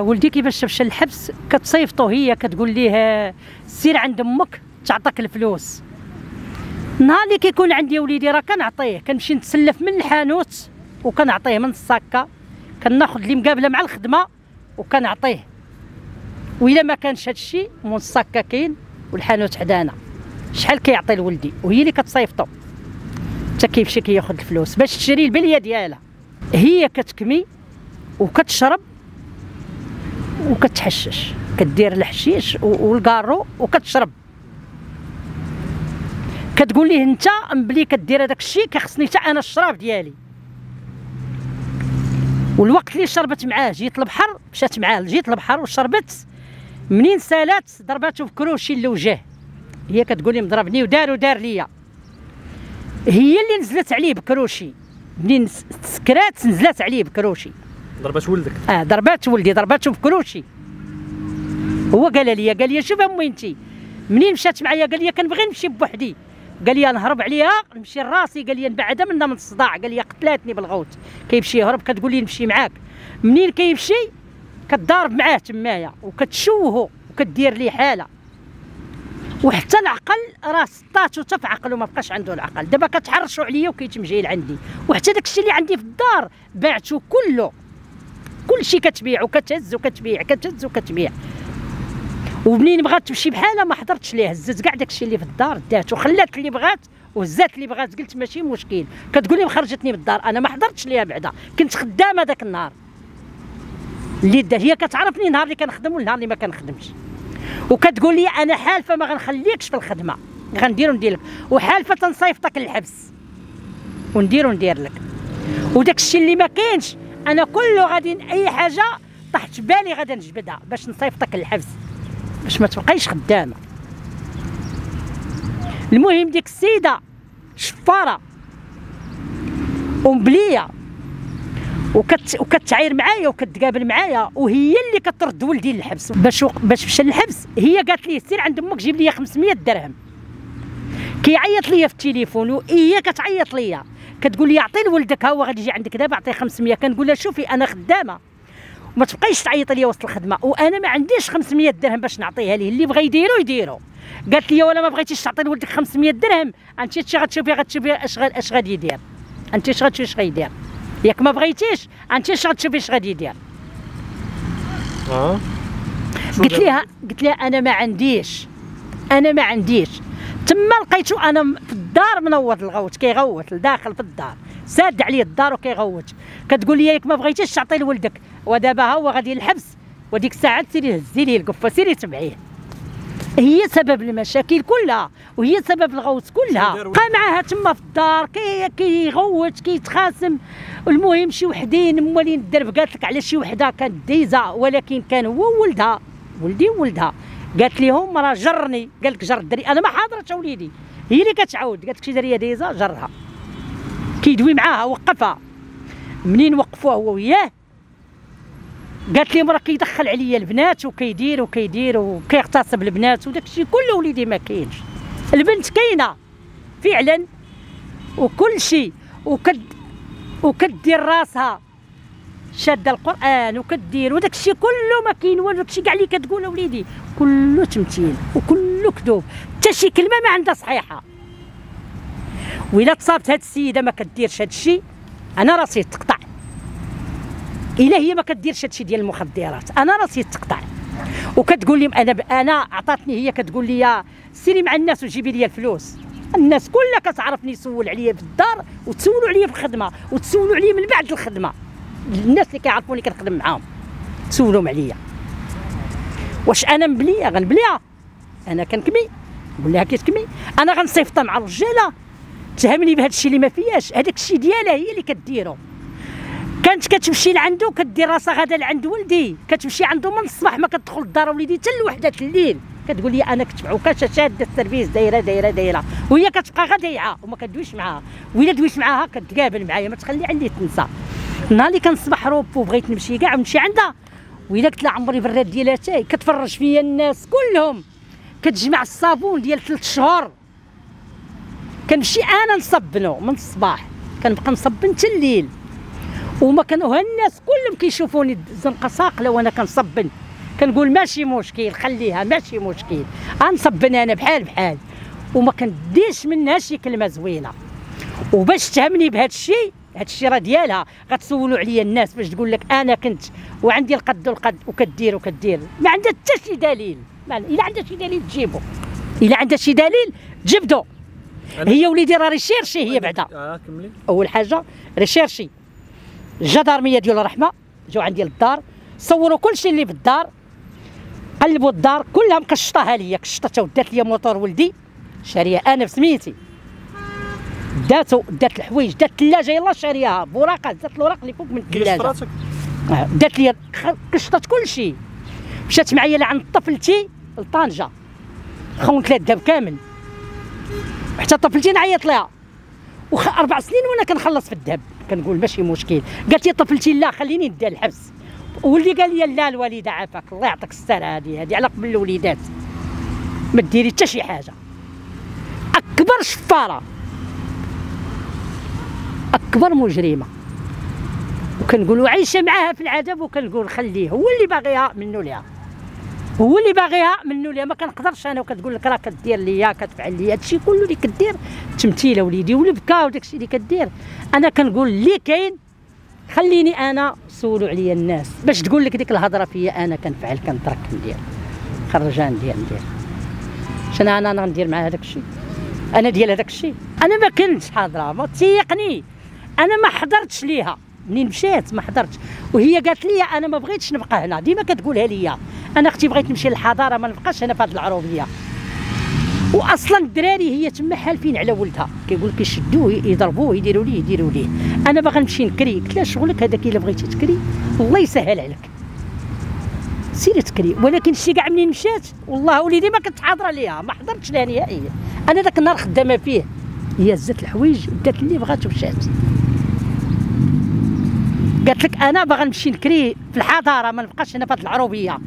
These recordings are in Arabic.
ولدي كيفاش مشى للحبس كتصيفطو هي كتقول ليه سير عند أمك تعطيك الفلوس. نهار اللي كيكون عندي وليدي راه كنعطيه كنمشي نتسلف من الحانوت وكنعطيه من الصاكه كناخذ لي مقابلة مع الخدمة وكنعطيه. وإلا ما كانش هذا الشيء من الصاكه كاين والحانوت حدانا. شحال كيعطي لولدي؟ وهي اللي كتصيفطو. حتى كيمشي كياخذ الفلوس؟ باش تشري البلية ديالها. هي كتكمي وكتشرب وكتحشش. كدير الحشيش والكارو وكتشرب. كتقول ليه انت بلي كدير هذاك الشيء كيخصني حتى أنا الشراب ديالي. والوقت اللي شربت معاه جيت البحر مشات معاه جيت البحر وشربت منين سالات ضرباتو بكروشي لوجه هي كتقول لي مضربني ودار ودار ليا. هي اللي نزلت عليه بكروشي. منين سكرات نزلت عليه بكروشي. ضربات ولدك. آه ضربات ولدي ضرباتو بكروشي هو قال لي قال لي شوف أمي انت منين مشات معايا؟ قال لي كنبغي نمشي بوحدي. قال لي نهرب عليها نمشي لراسي. قال لي نبعد منها من الصداع. قال لي قتلاتني بالغوت. كيمشي يهرب كتقول لي نمشي معاك. منين كيمشي؟ كتضارب معاه تمايا وكتشوهو وكدير ليه حالة. وحتى العقل راه سطاتو حتى في عقله ما بقاش عنده العقل. دابا كتحرشوا عليا وكيتم جاي لعندي. وحتى داك الشيء اللي عندي في الدار بعتو كله. كل شيء كتبيع وكتهز وكتبيع كتهز وكتبيع. ومنين بغات تمشي بحالها ما حضرتش ليه هزت كاع داكشي اللي في الدار دات وخلات اللي بغات وهزات اللي بغات قلت ماشي مشكل. كتقول لي خرجتني من الدار أنا ما حضرتش ليها بعدا كنت خدامه داك النهار. اللي هي كتعرفني نهار اللي كنخدم والنهار اللي ما كنخدمش. وكتقول لي أنا حالفة ما غنخليكش في الخدمة غندير وندير لك. وحالفة تنصيفطك للحبس وندير وندير لك. وداك الشيء اللي ما كاينش أنا كله غادي أي حاجة طحت بالي غادي نجبدها باش نصيفطك للحبس باش ما تبقايش خدامة. المهم ديك السيدة شفارة ومبلية وكت وكتعاير معايا وكتقابل معايا وهي اللي كترد ولدي للحبس. باش باش مشى للحبس هي قالت لي سير عند أمك جيب لي 500 درهم. كيعيط لي في التليفون وهي كتعيط لي كتقول لي عطي لولدك ها هو غادي يجي عندك. دابا عطيه 500 كنقول لها شوفي أنا خدامة. وما تبقايش تعيط لي وسط الخدمة. وأنا ما عنديش 500 درهم باش نعطيها ليه. اللي بغى يديرو يديرو. قالت لي ولا ما بغيتيش تعطي لولدك 500 درهم. أنت اش غتشوفي غتشوفي إش إش غادي يدير. أنت إش غتشوفي إش غيدير ياك ما بغيتيش أنت إش غتشوفي إش غادي يدير. آه. قلت لها قلت لها أنا ما عنديش. أنا ما عنديش. تما لقيتو أنا في الدار منوض الغوت كيغوت لداخل في الدار. ساد عليه الدار وكيغوت. كتقول لي ياك ما بغيتيش تعطي لولدك. ودابا ها هو غادي للحبس وديك الساعة سيري هزي ليه القفة سيري تبعيه هي سبب المشاكل كلها وهي سبب الغوت كلها. بقى معاها تما في الدار كي كيغوت كيتخاصم. المهم شي وحدين مولين الدرب قالت لك على شي وحدة كانت دايزة ولكن كان هو ولدها. ولدي وولدها. قالت لهم راه جرني. قال لك جر الدري. أنا ما حاضرتش وليدي هي اللي كتعاود قالت لك شي دريه ديزه جرها. كيدوي معاها وقفها. منين وقفوه هو وياه؟ قالت لي مرا كيدخل عليا البنات وكيدير وكيدير وكيغتصب البنات وداك الشيء. كله وليدي ما كاينش. البنت كاينة. فعلا. وكل شيء. وكد وكدير راسها. شاده القرآن وكدير وداك الشيء كله ما كاين والو. داك الشيء كاع اللي كتقول وليدي كله تمثيل وكله كذوب. حتى شي كلمة ما عندها صحيحة. وإلا تصابت هاد السيدة ما كديرش هاد الشيء أنا راسي تقطع. إلا هي ما كديرش هادشي ديال المخدرات أنا راسي تقطع. وكتقول لي أنا أنا عطاتني هي كتقول لي سيري مع الناس وجيبي لي الفلوس. الناس كلها كتعرفني يسول عليا في الدار وتسولوا عليا في الخدمة وتسولوا عليا من بعد الخدمة. الناس اللي كيعرفوني كنخدم معاهم تسولهم عليا. واش أنا مبليه غنبليها. أنا كنكمي نقول لها كتكمي أنا غنصيفطها مع الرجالة. تهمني بهذا الشيء اللي ما فياش. هذاك الشيء ديالها هي اللي كديرو. كانت كتمشي لعندو كدير راسها غادا لعند ولدي. كتمشي عنده من الصباح ما كتدخل الدار وليدي حتى لوحده الليل. كتقول لي أنا كتبعوك شاده ال service دايرة دايرة دايرة. وهي كتبقى غا ضايعه وما كدويش معاها. وإلا دويت معاها كتقابل معايا ما تخلي عندي تنسى. النهار اللي كنصبح روب وبغيت نمشي كاع ونمشي عندها. وإلا قلت لها عمري براد ديالها تاي كتفرج فيا الناس كلهم. كتجمع الصابون ديال ثلاث شهور كنمشي أنا نصبنو من الصباح. كنبقى نصبن حتى الليل. وما كانوا الناس كلهم كيشوفوني زنقه ساقله وأنا كنصبن. كنقول ماشي مشكل خليها ماشي مشكل. غنصبن أنا بحال بحال. وما كنديش منها شي كلمة زوينة. وباش تهمني بهذا الشيء هذا الشيء راه ديالها. غتسولوا عليا الناس باش تقول لك أنا كنت وعندي القد والقد وكدير وكدير. ما عندها حتى شي دليل. إلا عندها شي دليل تجيبو. إلا عندها شي دليل جبدو. هي وليدي راه recherchée هي بعدا. آه كملي. أول حاجة recherchée. الجدارميه ديال الرحمة جاو عندي للدار. صوروا كل شيء اللي في الدار. قلبوا الدار كلها مكشطاها ليا. كشطتها ودات لي موتور ولدي. شاريه أنا بسميتي. داتو دات الحوايج دات الثلاجة يلاه شاريها. بوراقة دات الوراق اللي فوق من الثلاجة. آه، دات لي كشطت كل شيء. مشات معايا لعند طفلتي لطنجة. خونت لها الذهب كامل. حتى طفلتي نعيط لها. وخ أربع سنين وأنا كنخلص في الذهب. كنقول ماشي مشكل. قالت لي طفلتي لا خليني ندير الحبس. واللي قال لي لا الوالدة عافاك. الله يعطيك الستر هذه هذه على قبل الوليدات. ما ديري حتى شي حاجة. أكبر شفارة. أكبر مجرمة. وكنقولوا عايشة معاها في العذاب وكنقول خليه هو اللي باغيها منو ليها. هو اللي باغيها منو ليها. ما كنقدرش أنا وكتقول لك راه كدير ليا كتفعل ليا. هادشي كله اللي كدير. تمثيله وليدي والبكا وداكشي اللي كدير. أنا كنقول اللي كاين. خليني أنا سولوا عليا الناس. باش تقول لك ديك الهضرة فيا أنا كنفعل كنترك ندير. خرجان ندير ندير. شنو أنا أنا ندير مع هذاك الشيء؟ أنا ديال هذاك الشيء. أنا ما كنتش حاضرة. ما تيقني أنا ما حضرتش ليها. منين مشيت؟ ما حضرتش. وهي قالت لي أنا ما بغيتش نبقى هنا. ديما كتقولها لي. أنا أختي بغيت نمشي للحضارة ما نبقاش هنا في هذه العروبيه واصلا الدراري هي تما حالفين على ولدها. كيقول لك يشدوه يضربوه يديروا ليه يديروا ليه. أنا باغا نمشي نكري. قلت لها شغلك هذاك إلا بغيتي تكري الله يسهل عليك. سيري تكري. ولكن شي كاع منين مشات والله وليدي ما كنت حاضرة ليها. ما حضرتش لها نهائيا. أنا ذاك النهار خدامة فيه. هي زات الحوايج ودات اللي بغات ومشات قالت لك أنا باغا نمشي نكري في الحضارة ما نبقاش هنا في هذه العروبية.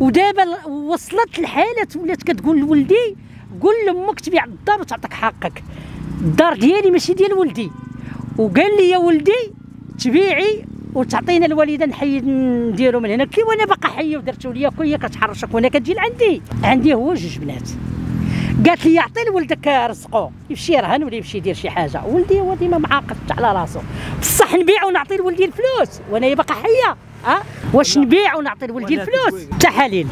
ودابا وصلت الحالة ولات كتقول لولدي قول لأمك تبيع الدار وتعطيك حقك. الدار ديالي ماشي ديال ولدي. وقال لي يا ولدي تبيعي وتعطينا الوالدة نحيد نديرو من هنا. كي وأنا باقا حية ودرتو ليا كل كتحرشك وأنا كتجي لعندي. عندي هو جوج بنات. قالت لي عطي لولدك رزقو يمشي يرهن ولا يمشي يدير شي حاجة. ولدي هو ديما معاقد على راسو. بصح نبيع ونعطي لولدي الفلوس. وأنا باقا حية ها؟ واش نبيع ونعطي لولدي الفلوس؟ تحاليل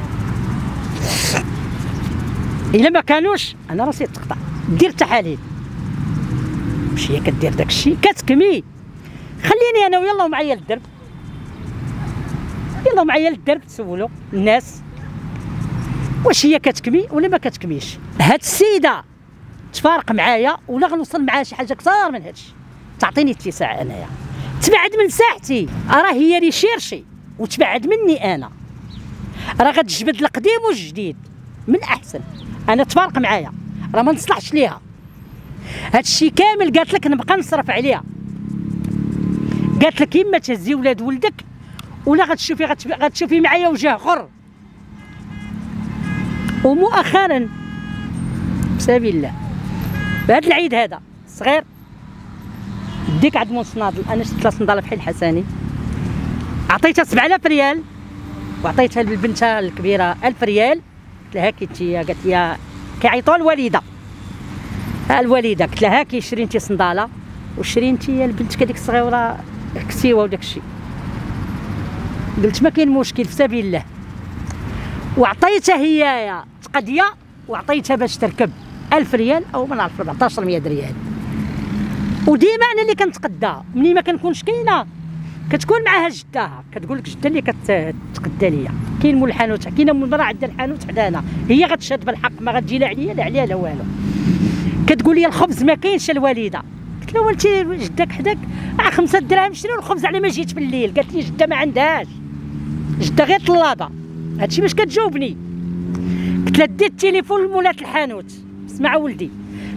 إلا ما كانوش أنا راسي تقطع. دير تحاليل ماشي هي كدير داك الشيء كتكمي. خليني أنا ويلا معايا للدرب. يلا معايا للدرب تسولوا الناس. واش هي كتكمي ولا ما كتكميش؟ هاد السيدة تفارق معايا ولا غنوصل معاها شي حاجة أكثر من هادشي؟ تعطيني اتساع أنايا. تبعد من ساحتي راه هي ريشيرشي وتبعد مني أنا. راه غتجبد القديم والجديد. من أحسن. أنا تفارق معايا. راه ما نصلحش ليها. هادشي كامل قالت لك نبقى نصرف عليها. قالت لك إما تهزي ولاد ولدك ولا غتشوفي غتشوفي معايا وجه آخر. ومؤخرا بسبب الله. بهذا العيد هذا صغير ديك عند مصنادل أنا شفت ثلاث نضال حي الحساني عطيتها 7000 ريال وعطيتها لبنتها الكبيرة 1000 ريال. قلت لها كي قالت لي كيعيطوا الوالده الوالده قلت لها كي شريتي صندالة وشريتي لبنتك هذيك الصغيره الكسيوه وداك الشيء. قلت ما كاين مشكل في سبيل الله. وعطيتها هي تقضيه وعطيتها باش تركب 1000 ريال أو ما نعرف 1400 ريال. وديما أنا اللي كنتقدى منين ما كنكونش كاينة كتكون معاها جداها كتقول لك جدة اللي كتقدى ليا. كاين مول الحانوت كاينة المراه عندها الحانوت حدانا. هي غتشهد بالحق ما غتجي لا عليا لا عليها لا والو. كتقول لي الخبز ما كاينش الوالدة. قلت لها ولتي جدك حداك آه خمسة دراهم شري الخبز على ما جيت بالليل. قالت لي جدة ما عندهاش. جدة غير طلاده هادشي باش كتجاوبني. قلت لها دي التليفون لمولات الحانوت. اسمع ولدي.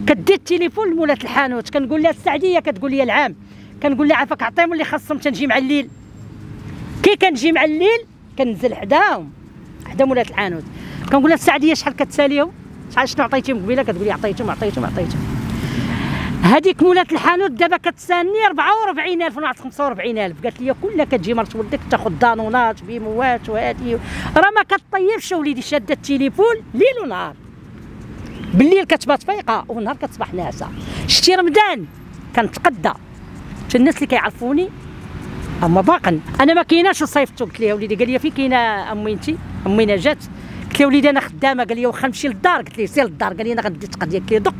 كدي التليفون لمولات الحانوت. كنقول لها السعدية كتقول لي العام. كنقول لها عافاك عطيهم اللي خاصهم تنجي مع الليل. كي كنجي مع الليل كنزل حداهم. حدا مولات الحانوت. كنقول لها السعدية شحال كتساليهم؟ شحال شنو عطيتيهم قبيلة؟ كتقول لي عطيتهم عطيتهم عطيتهم. هذيك مولات الحانوت دابا كتسالني 44000 ونعطيك 45000 قالت لي كلها كتجي مرت ولدك تاخذ دانونات بيموات وهذه راه ما كطيبش وليدي شادة التليفون ليل ونهار. بالليل كتبات فايقة والنهار كتصبح ناعسه شتي رمضان كنتقدى. الناس اللي كيعرفوني اما باقا أنا ما كايناش وصيفطو قلت لها وليدي. قال لي فين كاينة أمي انت أمي نجات. قلت له وليدي أنا خدامة. قال لي واخا نمشي للدار. قلت له سير للدار. قال لي أنا غندي التقضيه قلت دق.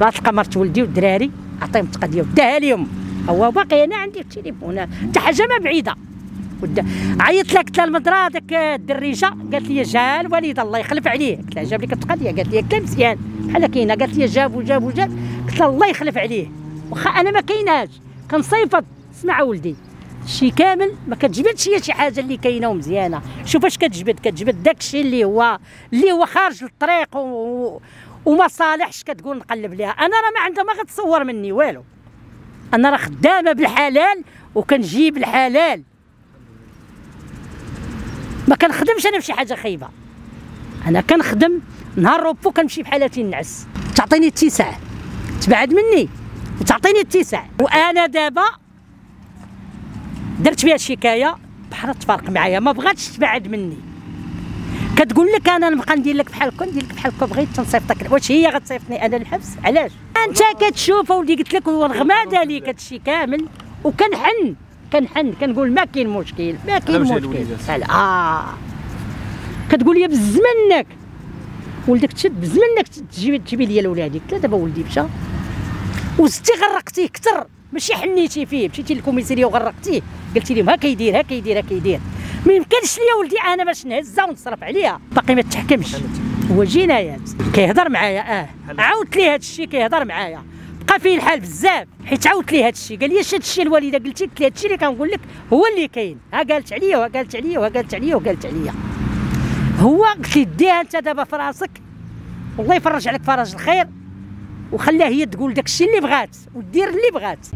لا تلقى مرت ولدي والدراري عطيهم التقضية وداها لهم هو باقي أنا عندي التليفون. حتى حاجة ما بعيدة. عيطت لها قلت لها المدرا داك الدريجة. قالت لي جا الوالد الله يخلف عليه قلت لها جاب لك التقضية. قالت لي كان مزيان. بحال كاينة. قالت لي جاب وجاب وجاب. قلت لها الله يخلف عليه واخا أنا ما كايناش. كنصيفط. اسمع ولدي. شي كامل ما كتجبدش هي شي حاجة اللي كاينة ومزيانة. شوف اش كتجبد. كتجبد داكشي اللي هو اللي هو خارج الطريق و... وما صالحش كتقول نقلب ليها؟ أنا راه ما عندها ما غتصور مني والو. أنا راه خدامة بالحلال وكنجيب الحلال. ما كنخدمش أنا بشي حاجة خايبة. أنا كنخدم نهار روبو كنمشي بحالاتي نعس تعطيني اتساع. تبعد مني. وتعطيني اتساع. وأنا دابا درت فيها شكايه بحال تفارق معايا. ما بغاتش تبعد مني. كتقول لك أنا نبقى ندير لك بحال هكا ندير لك بحال هكا بغيت تنصيفطك واش هي غتصيفطني أنا للحبس علاش؟ أنت كتشوف ولدي قلت لك ورغم ذلك هادشي كامل وكنحن كنحن كنقول ما كاين مشكل ما كاين مشكل. آه. كتقول لي بز منك ولدك تشد بز منك تجيب تجيبي لي لولادي قلت دابا ولدي مشى. وزدتي غرقتيه كثر ماشي حنيتي فيه مشيتي للكوميساريه وغرقتيه. قلتي لهم ها كيدير ها كيدير ها كيدير. ما يمكنش ليا ولدي أنا باش نهزها ونصرف عليها. باقي ما تحكمش. هو جنايات. كيهضر معايا آه. عاودت ليه هذا الشيء كيهضر معايا. بقى فيه الحال بزاف. حيت عاودت ليه هذا الشيء قال لي اش هذا الشيء الوالدة قلت لها هذا الشيء اللي كنقول لك هو اللي كاين. ها قالت عليا وقالت عليا وقالت عليا وقالت عليا. هو قلت لي ديها أنت دابا في راسك. والله يفرج عليك فرج الخير. وخليها هي تقول داك الشيء اللي بغات ودير اللي بغات.